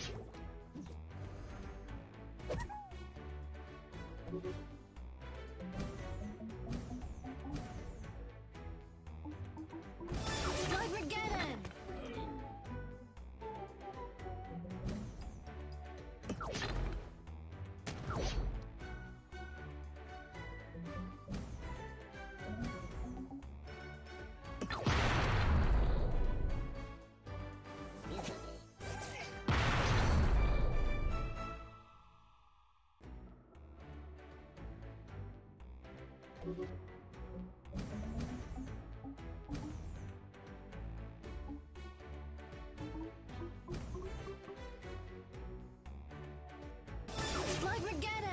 Thank you. Slugmageddon! Win